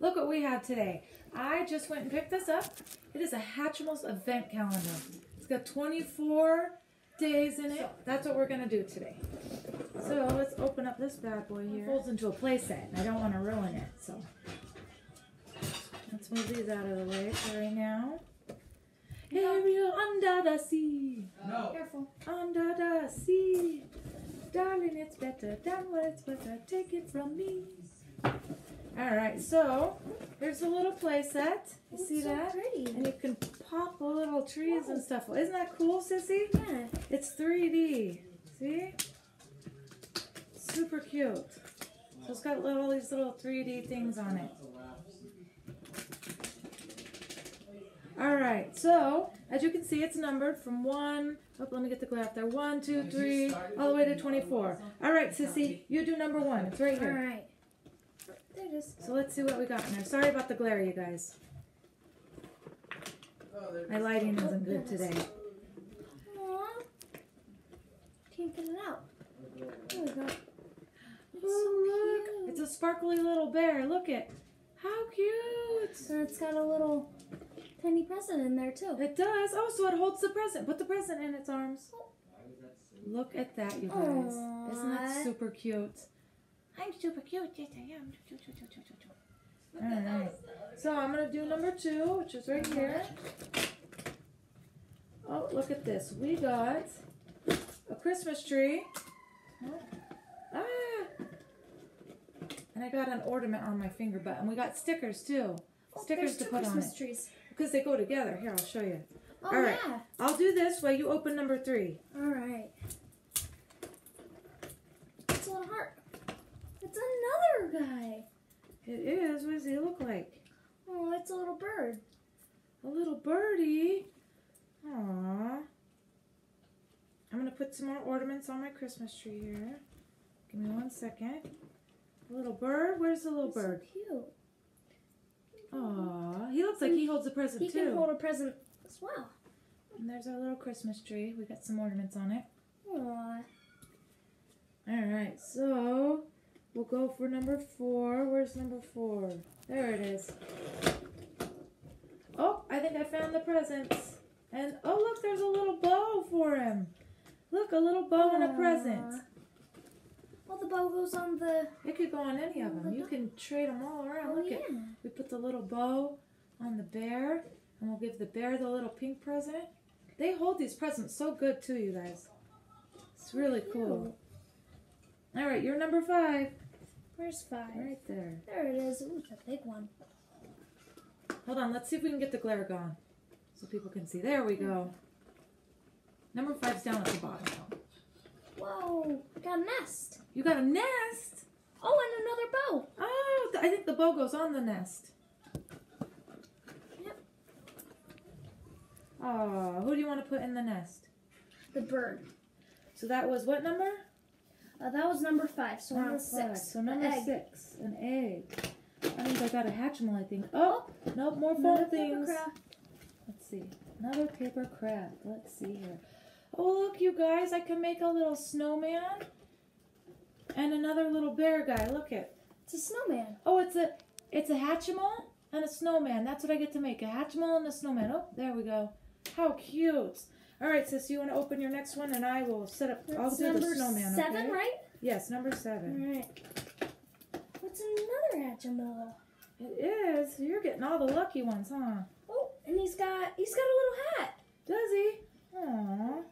Look what we have today. I just went and picked this up. It is a Hatchimals event calendar. It's got 24 days in it. That's what we're going to do today. So let's open up this bad boy here. It folds into a play set, and I don't want to ruin it. So let's move these out of the way for right now. Ariel under the sea. No. Careful. Under the sea. Darling, it's better than what it's better. Take it from me. Alright, so here's a little play set. You see so that? pretty. And you can pop the little trees and stuff. Isn't that cool, Sissy? Yeah. It's 3D. See? Super cute. So it's got little these little 3D things on it. Alright, so as you can see, it's numbered from 1. Oh, let me get the glare up there. One, two, three, all the way to 24. Alright, Sissy, you do number 1. It's right here. right. There it is. So let's see what we got in there. Sorry about the glare, you guys. My lighting isn't good today. Aww. Can't get it out. There we go. It's Oh, so look. It's a sparkly little bear. Look at it. How cute. And it's got a little tiny present in there too. It does. Oh, so it holds the present. Put the present in its arms. Oh. Look at that, you guys. Isn't that super cute? I'm super cute. Yes, I am. All right. So I'm going to do number two, which is right here. Oh, look at this. We got a Christmas tree. Oh. Ah! And I got an ornament on my finger button. We got stickers too. Oh, Stickers to put on Christmas it. trees. Because they go together. Here, I'll show you. Oh All right. yeah. I'll do this while you open number three. All right. It's a little heart. It's another guy. It is. What does he look like? Oh, it's a little bird. A little birdie. Aww. I'm gonna put some more ornaments on my Christmas tree here. Give me one second. A little bird. Where's the little He's bird? So cute. Aww. He looks like he holds a present He too. He can hold a present as well. And there's our little Christmas tree. We got some ornaments on it. Aww. All right. So we'll go for number four. Where's number four? There it is. Oh, I think I found the presents. And oh, look, there's a little bow for him. Look, a little bow and a present. Well, the bow goes on the. It could go on any of them. You can trade them all around. Oh Look yeah. at we put the little bow on the bear, and we'll give the bear the little pink present. They hold these presents so good too, you guys. It's really cool. All right, you're number five. Where's five? Right there. There it is. Ooh, it's a big one. Hold on, let's see if we can get the glare gone so people can see. There we go. Number five's down at the bottom. Whoa! I got a nest. You got a nest. Oh, and another bow. Oh, I think the bow goes on the nest. Yep. Oh, who do you want to put in the nest? The bird. So that was what number? Uh, that was number five. So Number six. five. So number six, an egg. I think I got a Hatchimal. I think. Oh, nope, more Another paper things. craft. Let's see. Another paper craft. Let's see here. Oh, look, you guys. I can make a little snowman and another little bear guy. Look it. It's a snowman. Oh, it's a it's a Hatchimal and a snowman. That's what I get to make. A Hatchimal and a snowman. Oh, there we go. How cute. All right, sis, you want to open your next one, and I will set up. I'll That's do the number snowman. seven, okay? right? Yes, number seven. All right. What's another Hatchimal? It is. You're getting all the lucky ones, huh? Oh, and he's got he's got a little hat. Does he? Aww.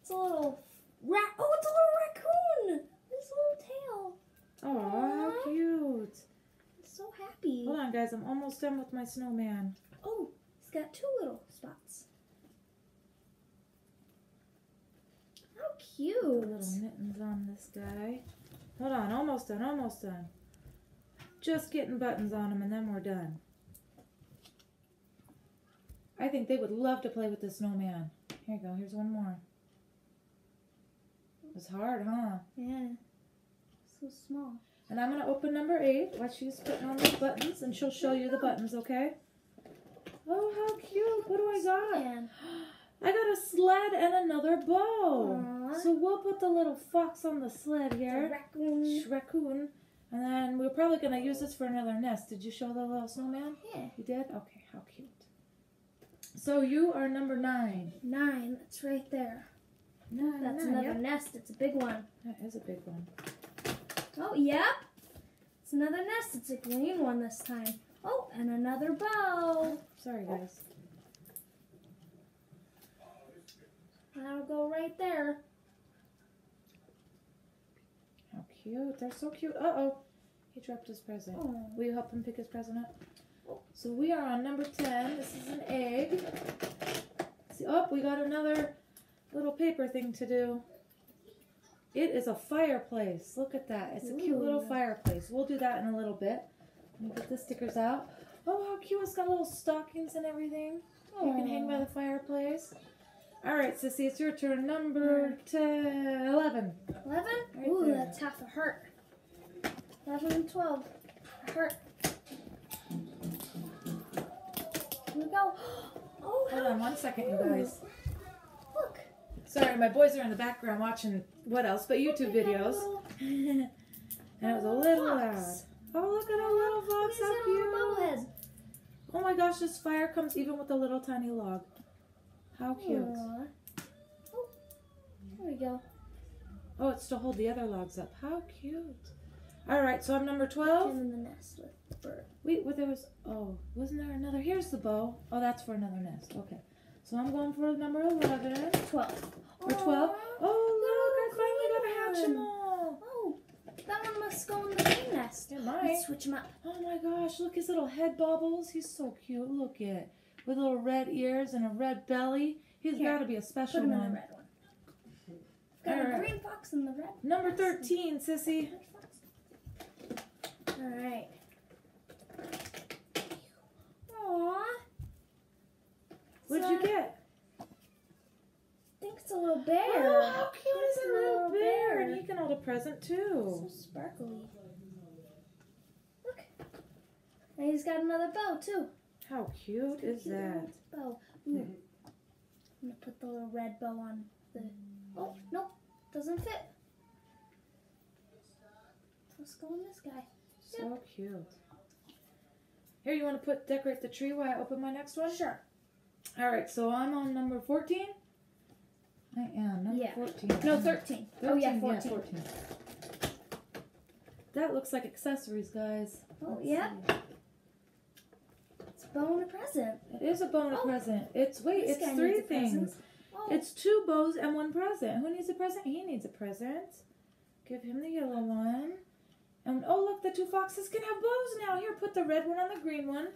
It's a little rat. Oh, it's a little raccoon. His little tail. Oh, how cute. So happy. Hold on, guys. I'm almost done with my snowman. Oh, he's got two little spots. How Put cute. little mittens on this guy. Hold on. Almost done. Almost done. Just getting buttons on them and then we're done. I think they would love to play with the snowman. Here you go. Here's one more. It's hard, huh? Yeah. So small. And I'm going to open number eight while she's putting on the buttons, and she'll show you the buttons, okay? Oh, how cute. What do I got? Man. I got a sled and another bow. So we'll put the little fox on the sled The here. raccoon. Sh- Raccoon. And then we're probably gonna use this for another nest. Did you show the little snowman? Yeah. You did? Okay, how cute. So you are number nine. Nine. That's right there. Nine. That's nine, another yep. nest. It's a big one. That is a big one. Oh, yep. It's another nest. It's a green one this time. Oh, and another bow. Sorry, guys. That'll go right there. How cute. They're so cute. Uh oh. He dropped his present. Oh. Will you help him pick his present up? So we are on number 10. This is an egg. See, oh, we got another little paper thing to do. It is a fireplace. Look at that. It's a cute little fireplace. We'll do that in a little bit. Let me get the stickers out. Oh, how cute. It's got little stockings and everything. You can hang by the fireplace. All right, Sissy, it's your turn. Number 10, 11. 11? Right Ooh, there. that's half a heart. 11 and 12. A heart. Here we go. Oh, Hold on one second, you guys. Look. Sorry, my boys are in the background watching what else but YouTube videos. and it was a little loud. Oh, look at our little Look fox, at his how cute. Oh my gosh, this fire comes even with a little tiny log. How cute. Aw. Oh, there we go. Oh, it's to hold the other logs up. How cute. All right, so I'm number Him 12. in the nest with the bird. Wait, what there was, oh, wasn't there another? Here's the bow. Oh, that's for another nest. Okay. So I'm going for number 11. 12. Or 12. Oh, look, I finally got a Hatchimal. Oh, that one must go in the green nest. It Let's switch him up. Oh my gosh, look his little head bubbles. He's so cute. Look it. With little red ears and a red belly. He's got to be a special Put him in the one. red one. Got All a right. green fox and the red. Number 13, Sissy. All right. Aww. What'd you get? I think it's a little bear. Oh, how cute is a little bear? And he can hold a present too. So sparkly. Look. And he's got another bow too. How cute is Cute that? Bow. Ooh. Mm. I'm gonna put the little red bow on the. Oh nope, doesn't fit. Let's go on this guy. So cute. Here, you want to put decorate the tree while I open my next one? Sure. All right, so I'm on number 14. I am number Yeah. 14. No, 13. oh yeah, 14. 14. That looks like accessories, guys. Oh Let's yeah, see. It's a a present. It is a bonus Oh, present. It's wait, it's three a things. Oh, It's two bows and one present. Who needs a present? He needs a present. Give him the yellow one. And oh look, the two foxes can have bows now. Here, put the red one on the green one.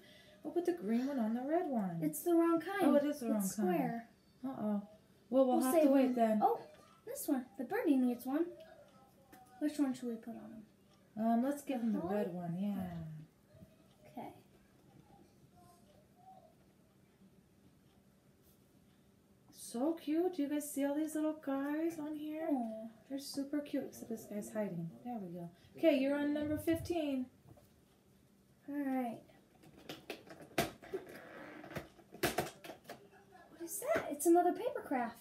We'll put the green one on the red one. it's the wrong kind. Oh, it is the wrong it's kind. square. Uh oh. Well, we'll, have to wait one. then. Oh, this one. The birdie needs one. Which one should we put on him? Um, let's give him the red one. Yeah. Okay. So cute. Do you guys see all these little guys on here? Oh. They're super cute. Except this guy's hiding. There we go. Okay, you're on number 15. All right. What is that? It's another paper craft.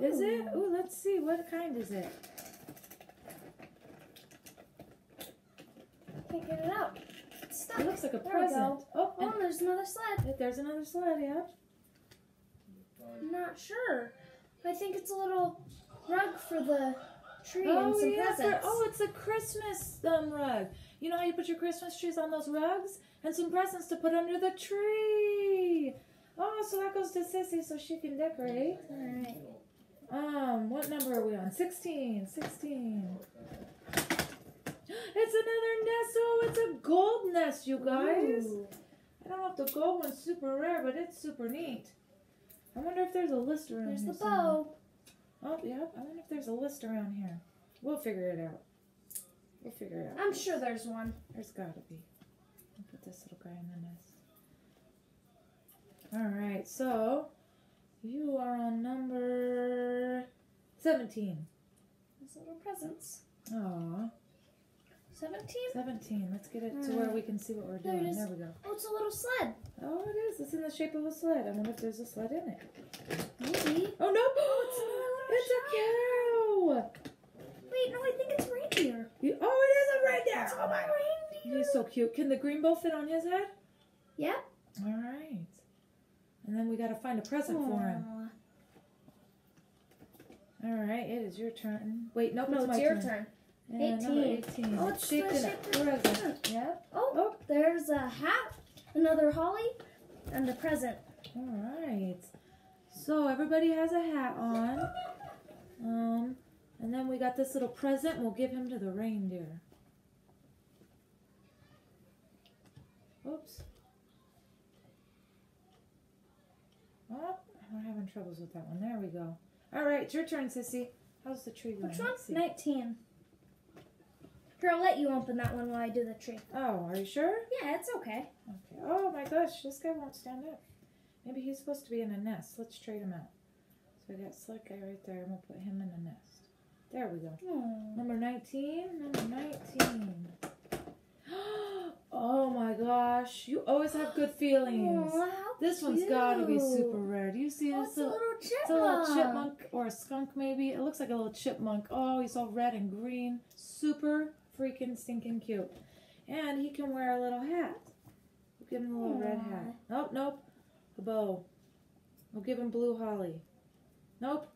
Is it? Ooh. Ooh, let's see. What kind is it? Can't get it out. It looks like a There present. Oh, Oh, there's another sled. there's another sled, yeah. I'm not sure. I think it's a little rug for the tree and Oh, some yeah. for- presents. oh, it's a Christmas um, rug. You know how you put your Christmas trees on those rugs? And some presents to put under the tree. Oh, so that goes to Sissy so she can decorate. All right. Um, what number are we on? 16. 16. It's another nest. Oh, it's a gold nest, you guys. Ooh. I don't know if the gold one's super rare, but it's super neat. I wonder if there's a list around There's here. There's the somewhere. bow. Oh, yeah. I wonder if there's a list around here. We'll figure it out. We'll figure it out. I'm sure there's one. There's gotta be. I'll put this little guy in the nest. Alright, so you are on number 17. There's little presents. Aw, 17? 17. Let's get it to hmm. where we can see what we're There it doing. is. There we go. Oh, it's a little sled. Oh, it is. It's in the shape of a sled. I wonder if there's a sled in it. Maybe. Oh, no! it's another little it's a cow! Wait, no, I think it's reindeer. You- oh, it is a reindeer! It's Oh my reindeer. He's so cute. Can the green bow fit on his head? Yep. All right. And then we got to find a present for him. All right, it is your turn. Wait, nope, No, it's it's my your turn. turn. Number 18. 18. Oh, it's shaped in a shape of a present. present. Yep. Oh, Oh. there's a hat, another holly, and the present. All right. So everybody has a hat on. Um, and then we got this little present. We'll give him to the reindeer. Oops. Oh, we're having troubles with that one. There we go. All right, it's your turn, Sissy. How's the tree going? Which one? 19. Here, I'll let you open that one while I do the tree. Oh, are you sure? Yeah, it's okay. Okay. Oh my gosh, this guy won't stand up. Maybe he's supposed to be in a nest. Let's trade him out. So we got Slick Guy right there, and we'll put him in the nest. There we go. Aw. Number 19. Number 19. Oh my gosh. You always have good feelings. Aw, how This one's gotta be super rare. Do you see Oh, this it's a little, little it's chipmunk. a little chipmunk or a skunk maybe? It looks like a little chipmunk. Oh, he's all red and green. Super freaking stinking cute. And he can wear a little hat. We'll give him a little red hat. Nope, nope. A bow. We'll give him blue holly. Nope.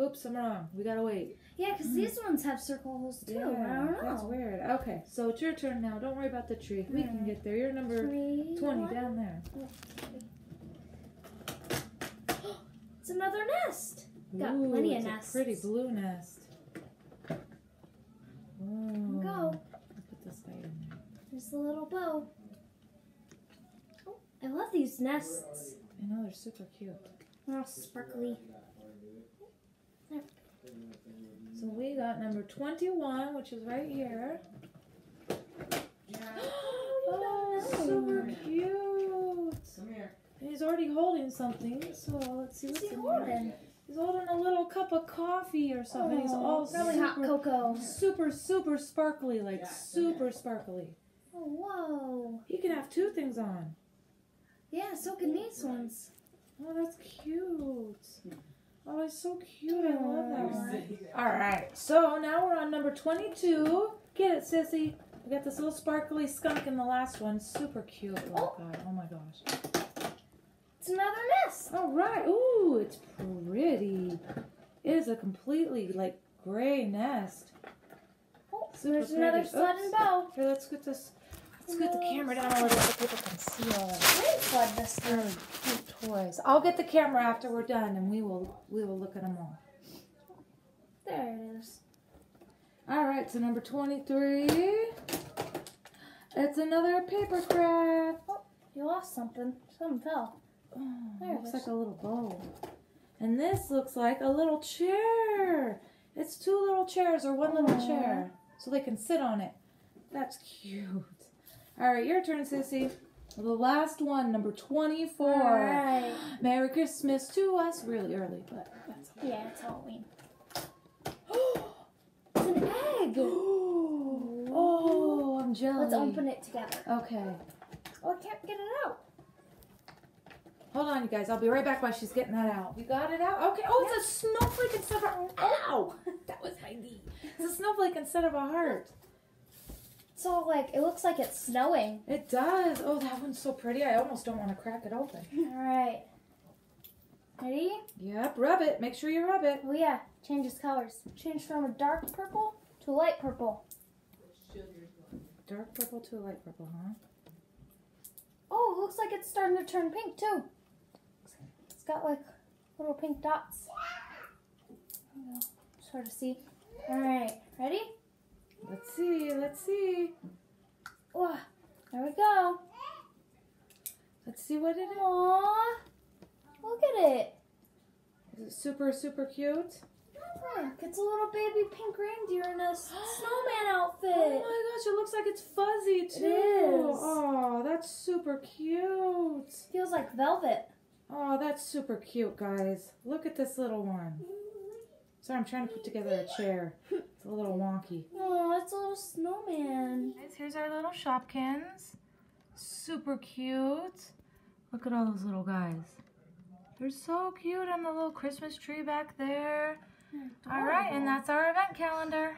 Oops, I'm wrong. We gotta wait. Yeah, because hmm. these ones have circles too. I don't know. That's weird. Okay, so it's your turn now. Don't worry about the tree. We can get there. You're number Three, 20 one. down there. It's another nest. Got Ooh, plenty of it's nests. a pretty blue nest. Ooh. Go. Let's put this guy in there. There's the little bow. Oh, I love these nests. I know they're super cute. They're all sparkly. So we got number 21, which is right here. Oh, super cute. Come And he's already holding something, so let's see What's what's he in there. holding? He's holding a little cup of coffee or something. he's oh, all probably super, hot cocoa. super, super sparkly, like super sparkly. Oh, whoa. He can have two things on. Yeah, so can these ones. Oh, that's cute. Hmm. Oh, it's so cute. I love that one. All right, so now we're on number 22. Get it, sissy. We got this little sparkly skunk in the last one. Super cute. Oh, God. Oh, my gosh. It's another nest. All right. Ooh, it's pretty. It is a completely, like, gray nest. Oh, Super there's another pretty. sled Oops. and bow. Here, let's get this. Let's get the camera down a little so people can see all sled this. Really cute toys. I'll get the camera after we're done, and we will we will look at them all. There it is. All right, so number twenty-three. It's another paper craft. Oh, You lost something. Something fell. Oh, There looks like a little bowl. And this looks like a little chair. It's two little chairs or one little chair, so they can sit on it. That's cute. All right, your turn, Sissy. The last one, number 24. Alright. Merry Christmas to us. Really early, but that's okay. Yeah, it's Halloween. It's an egg. oh, I'm jealous. Let's open it together. Okay. Oh, I can't get it out. Hold on, you guys. I'll be right back while she's getting that out. You got it out? Okay. Oh, it's a snowflake instead of a. Ow! That was my knee. It's a snowflake instead of a heart. So like it looks like it's snowing. It does. Oh, that one's so pretty. I almost don't want to crack it open. Alright. Ready? Yep. Rub it. Make sure you rub it. Oh yeah. Changes colors. Change from a dark purple to a light purple. Dark purple to a light purple, huh? Oh, it looks like it's starting to turn pink too. It's got like little pink dots. There you go. Hard to see. Alright. Ready? Let's see. Let's see. Wow. There we go. Let's see what it is. Aww. Look at it. Is it super, super cute? Look, it's a little baby pink reindeer in a snowman outfit. Oh my gosh, it looks like it's fuzzy too. is. Oh, that's super cute. Feels like velvet. Oh, that's super cute, guys. Look at this little one. Mm-hmm. Sorry, I'm trying to put together a chair. It's a little wonky. Oh, it's a little snowman. Guys, here's our little Shopkins. Super cute. Look at all those little guys. They're so cute on the little Christmas tree back there. All right, and that's our event calendar.